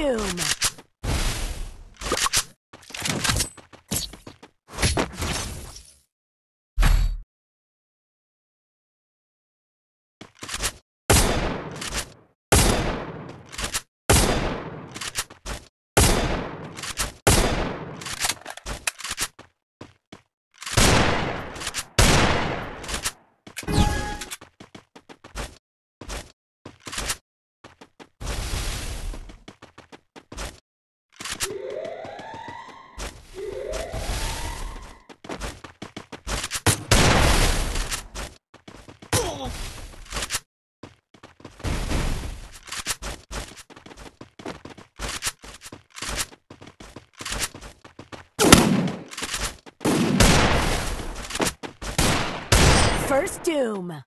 Doom. First doom.